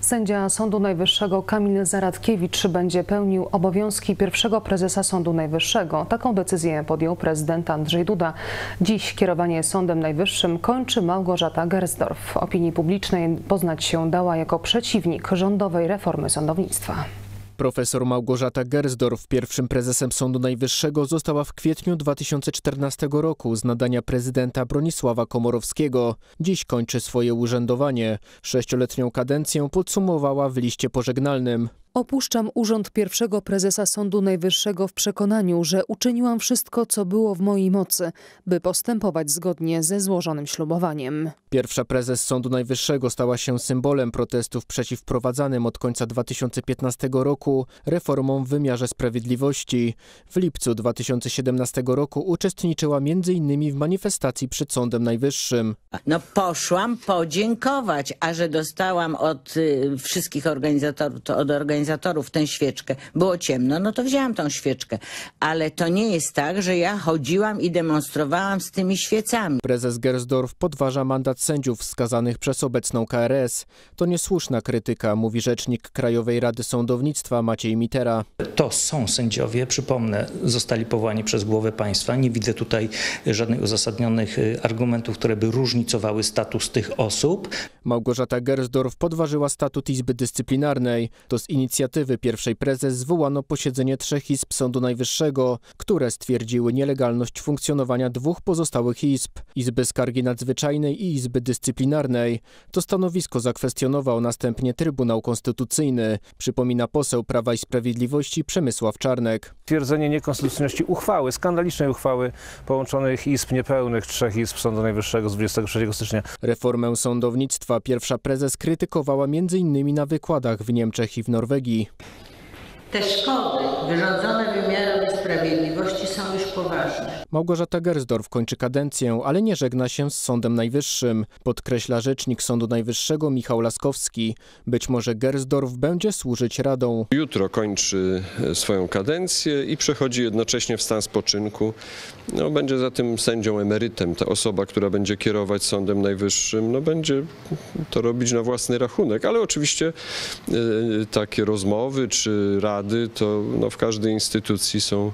Sędzia Sądu Najwyższego Kamil Zaradkiewicz będzie pełnił obowiązki pierwszego prezesa Sądu Najwyższego. Taką decyzję podjął prezydent Andrzej Duda. Dziś kierowanie Sądem Najwyższym kończy Małgorzata Gersdorf. Opinii publicznej poznać się dała jako przeciwnik rządowej reformy sądownictwa. Profesor Małgorzata Gersdorf, pierwszym prezesem Sądu Najwyższego, została w kwietniu 2014 roku z nadania prezydenta Bronisława Komorowskiego. Dziś kończy swoje urzędowanie. Sześcioletnią kadencję podsumowała w liście pożegnalnym. Opuszczam urząd pierwszego prezesa Sądu Najwyższego w przekonaniu, że uczyniłam wszystko, co było w mojej mocy, by postępować zgodnie ze złożonym ślubowaniem. Pierwsza prezes Sądu Najwyższego stała się symbolem protestów przeciw wprowadzanym od końca 2015 roku reformom w wymiarze sprawiedliwości. W lipcu 2017 roku uczestniczyła m.in. w manifestacji przed Sądem Najwyższym. No poszłam podziękować, a że dostałam od y, wszystkich organizatorów, to od organizatorów tę świeczkę. Było ciemno, no to wzięłam tą świeczkę. Ale to nie jest tak, że ja chodziłam i demonstrowałam z tymi świecami. Prezes Gersdorf podważa mandat sędziów wskazanych przez obecną KRS. To niesłuszna krytyka, mówi rzecznik Krajowej Rady Sądownictwa Maciej Mitera. To są sędziowie, przypomnę, zostali powołani przez głowę państwa. Nie widzę tutaj żadnych uzasadnionych y, argumentów, które by różnicowały status tych osób. Małgorzata Gersdorf podważyła statut Izby Dyscyplinarnej. To z inicjatywy pierwszej prezes zwołano posiedzenie trzech izb Sądu Najwyższego, które stwierdziły nielegalność funkcjonowania dwóch pozostałych izb Izby Skargi Nadzwyczajnej i Izby Dyscyplinarnej. To stanowisko zakwestionował następnie Trybunał Konstytucyjny, przypomina poseł Prawa i Sprawiedliwości Przemysław Czarnek. Twierdzenie niekonstytucyjności uchwały, skandalicznej uchwały połączonych izb niepełnych, trzech izb Sądu Najwyższego z 23 stycznia. Reformę sądownictwa pierwsza prezes krytykowała m.in. na wykładach w Niemczech i w Norwegii. Te szkody wyrządzone wymiarowi sprawiedliwości są już poważne. Małgorzata Gersdorf kończy kadencję, ale nie żegna się z Sądem Najwyższym, podkreśla rzecznik Sądu Najwyższego Michał Laskowski. Być może Gersdorf będzie służyć radą. Jutro kończy e, swoją kadencję i przechodzi jednocześnie w stan spoczynku. No, będzie zatem sędzią emerytem. Ta osoba, która będzie kierować Sądem Najwyższym, no, będzie to robić na własny rachunek, ale oczywiście e, takie rozmowy czy rady to no, w każdej instytucji są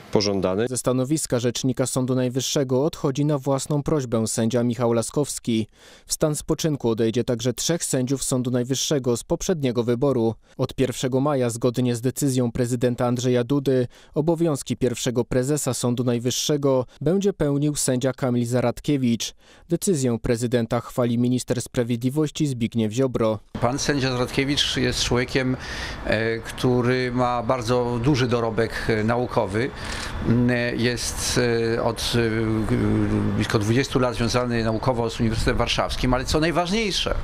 pożądane. Ze stanowiska rzecznika Sądu Najwyższego odchodzi na własną prośbę sędzia Michał Laskowski. W stan spoczynku odejdzie także trzech sędziów Sądu Najwyższego z poprzedniego wyboru. Od 1 maja, zgodnie z decyzją prezydenta Andrzeja Dudy, obowiązki pierwszego prezesa Sądu Najwyższego będzie pełnił sędzia Kamil Zaradkiewicz. Decyzję prezydenta chwali minister sprawiedliwości Zbigniew Ziobro. Pan sędzia Zaradkiewicz jest człowiekiem, e, który ma bardzo duży dorobek e, naukowy. Mm, Jest e, od e, blisko 20 lat związany naukowo z Uniwersytetem Warszawskim, ale co najważniejsze,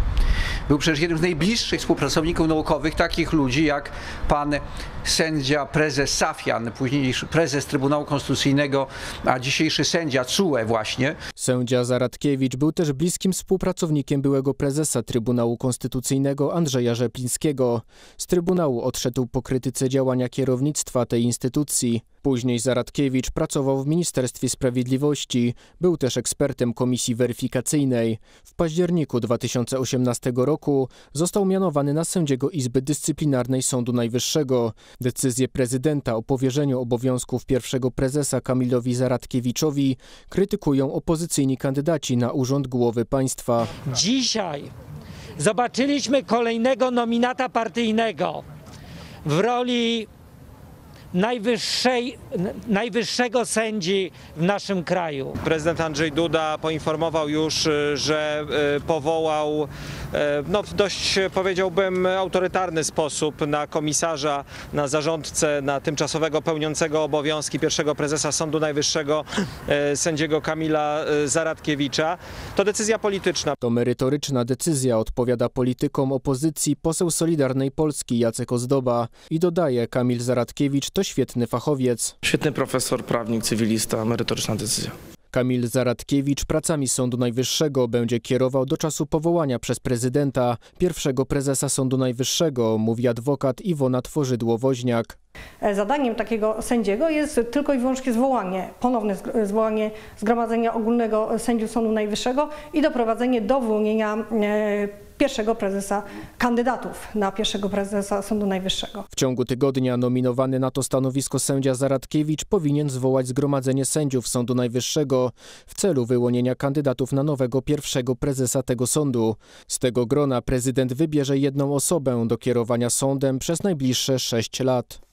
był przecież jednym z najbliższych współpracowników naukowych takich ludzi jak pan sędzia prezes Safian, późniejszy prezes Trybunału Konstytucyjnego, a dzisiejszy sędzia CUE właśnie. Sędzia Zaradkiewicz był też bliskim współpracownikiem byłego prezesa Trybunału Konstytucyjnego Andrzeja Rzeplińskiego. Z Trybunału odszedł po krytyce działania kierownictwa tej instytucji. Później Zaradkiewicz pracował w Ministerstwie Sprawiedliwości. Był też ekspertem komisji weryfikacyjnej. W październiku 2018 roku został mianowany na sędziego Izby Dyscyplinarnej Sądu Najwyższego. Decyzję prezydenta o powierzeniu obowiązków pierwszego prezesa Kamilowi Zaradkiewiczowi krytykują opozycyjni kandydaci na urząd głowy państwa. Dzisiaj zobaczyliśmy kolejnego nominata partyjnego w roli najwyższej, najwyższego sędzi w naszym kraju. Prezydent Andrzej Duda poinformował już, y, że y, powołał y, no, w dość powiedziałbym autorytarny sposób na komisarza, na zarządcę, na tymczasowego pełniącego obowiązki pierwszego prezesa Sądu Najwyższego sędziego Kamila Zaradkiewicza. To decyzja polityczna. To merytoryczna decyzja odpowiada politykom opozycji poseł Solidarnej Polski Jacek Ozdoba i dodaje Kamil Zaradkiewicz to świetny fachowiec. Świetny profesor, prawnik, cywilista, merytoryczna decyzja. Kamil Zaradkiewicz pracami Sądu Najwyższego będzie kierował do czasu powołania przez prezydenta pierwszego prezesa Sądu Najwyższego, mówi adwokat Iwona Tworzydło-Woźniak. Zadaniem takiego sędziego jest tylko i wyłącznie zwołanie, ponowne zwołanie Zgromadzenia Ogólnego Sędziów Sądu Najwyższego i doprowadzenie do wyłonienia e, pierwszego prezesa, kandydatów na pierwszego prezesa Sądu Najwyższego. W ciągu tygodnia nominowany na to stanowisko sędzia Zaradkiewicz powinien zwołać zgromadzenie sędziów Sądu Najwyższego w celu wyłonienia kandydatów na nowego pierwszego prezesa tego sądu. Z tego grona prezydent wybierze jedną osobę do kierowania sądem przez najbliższe sześć lat.